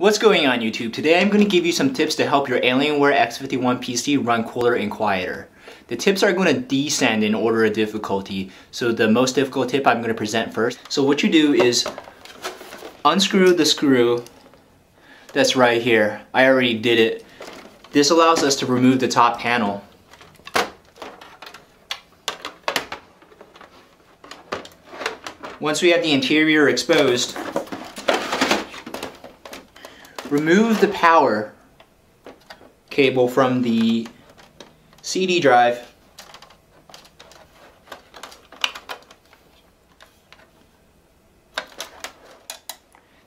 What's going on YouTube? Today I'm going to give you some tips to help your Alienware X51 PC run cooler and quieter. The tips are going to descend in order of difficulty. So the most difficult tip I'm going to present first. So what you do is unscrew the screw that's right here. I already did it. This allows us to remove the top panel. Once we have the interior exposed, remove the power cable from the CD drive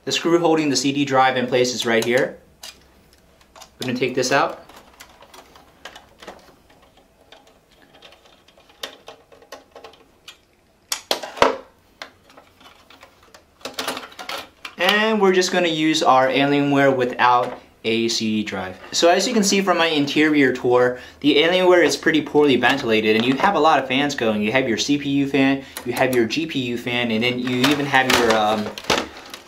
The screw holding the CD drive in place is right here. We're going to take this out. And we're just going to use our Alienware without a CD drive. So as you can see from my interior tour, the Alienware is pretty poorly ventilated and you have a lot of fans going. You have your CPU fan, you have your GPU fan, and then you even have your um,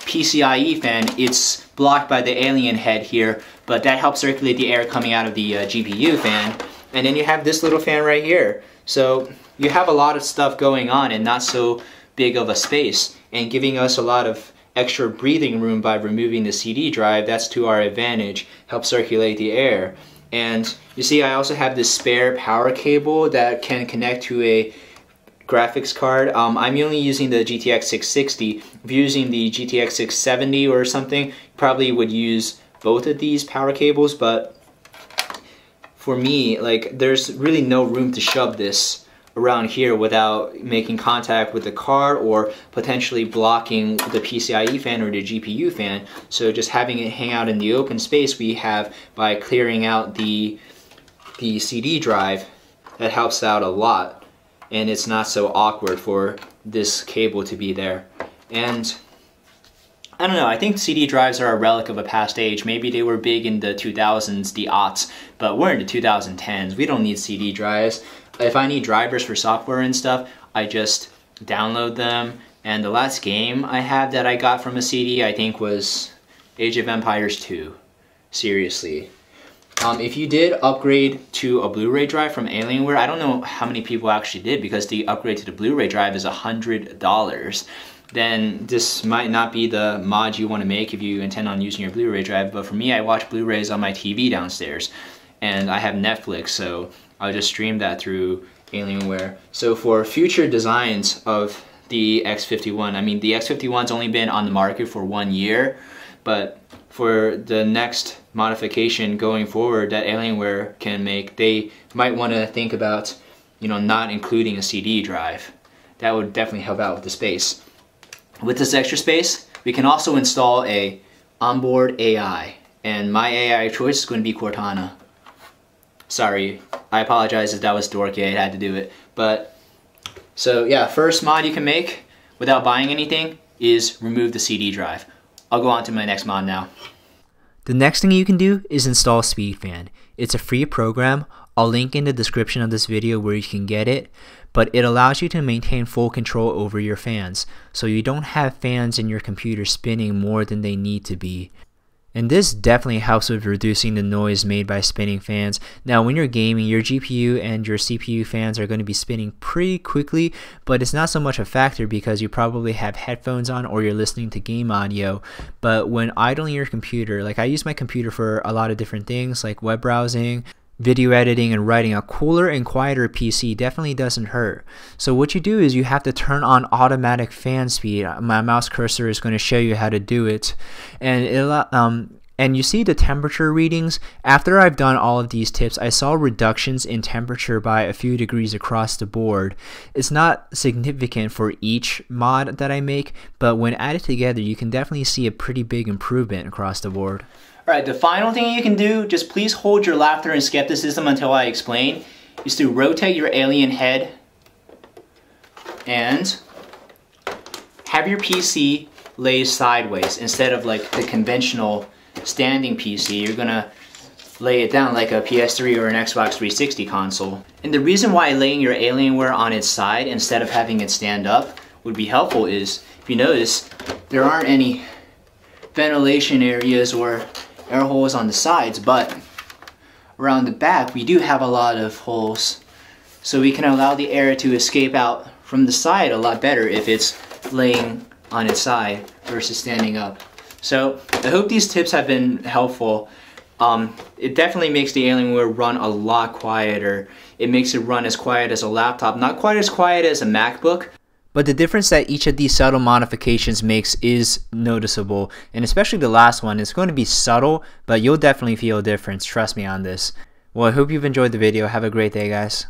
PCIe fan. It's blocked by the alien head here, but that helps circulate the air coming out of the uh, GPU fan. And then you have this little fan right here. So you have a lot of stuff going on and not so big of a space and giving us a lot of extra breathing room by removing the CD drive, that's to our advantage, help circulate the air. And you see I also have this spare power cable that can connect to a graphics card. Um, I'm only using the GTX 660. If you're using the GTX 670 or something, probably would use both of these power cables, but for me, like, there's really no room to shove this around here without making contact with the card or potentially blocking the PCIe fan or the GPU fan. So just having it hang out in the open space we have by clearing out the, the CD drive, that helps out a lot. And it's not so awkward for this cable to be there. And I don't know, I think CD drives are a relic of a past age. Maybe they were big in the 2000s, the aughts, but we're in the 2010s. We don't need CD drives if I need drivers for software and stuff, I just download them. And the last game I have that I got from a CD, I think was Age of Empires 2. Seriously. Um, if you did upgrade to a Blu-ray drive from Alienware, I don't know how many people actually did because the upgrade to the Blu-ray drive is $100. Then this might not be the mod you want to make if you intend on using your Blu-ray drive, but for me, I watch Blu-rays on my TV downstairs. And I have Netflix, so I'll just stream that through Alienware. So for future designs of the X51, I mean the X51's only been on the market for one year, but for the next modification going forward that Alienware can make, they might want to think about, you know, not including a CD drive. That would definitely help out with the space. With this extra space, we can also install a onboard AI, and my AI choice is going to be Cortana. Sorry, I apologize if that was dorky, I had to do it. But, so yeah, first mod you can make without buying anything is remove the CD drive. I'll go on to my next mod now. The next thing you can do is install SpeedFan. It's a free program. I'll link in the description of this video where you can get it, but it allows you to maintain full control over your fans, so you don't have fans in your computer spinning more than they need to be. And this definitely helps with reducing the noise made by spinning fans. Now when you're gaming, your GPU and your CPU fans are going to be spinning pretty quickly, but it's not so much a factor because you probably have headphones on or you're listening to game audio. But when idling your computer, like I use my computer for a lot of different things like web browsing, video editing and writing, a cooler and quieter PC definitely doesn't hurt. So what you do is you have to turn on automatic fan speed. My mouse cursor is going to show you how to do it. And it, um, and you see the temperature readings. After I've done all of these tips, I saw reductions in temperature by a few degrees across the board. It's not significant for each mod that I make, but when added together, you can definitely see a pretty big improvement across the board. Alright, the final thing you can do, just please hold your laughter and skepticism until I explain, is to rotate your alien head and have your PC lay sideways instead of like the conventional standing PC. You're gonna lay it down like a PS3 or an Xbox 360 console. And the reason why laying your Alienware on its side instead of having it stand up would be helpful is, if you notice, there aren't any ventilation areas or air holes on the sides, but around the back we do have a lot of holes. So we can allow the air to escape out from the side a lot better if it's laying on its side versus standing up. So I hope these tips have been helpful. Um, it definitely makes the Alienware run a lot quieter. It makes it run as quiet as a laptop, not quite as quiet as a MacBook, but the difference that each of these subtle modifications makes is noticeable, and especially the last one, it's going to be subtle, but you'll definitely feel a difference, trust me on this. Well, I hope you've enjoyed the video. Have a great day, guys.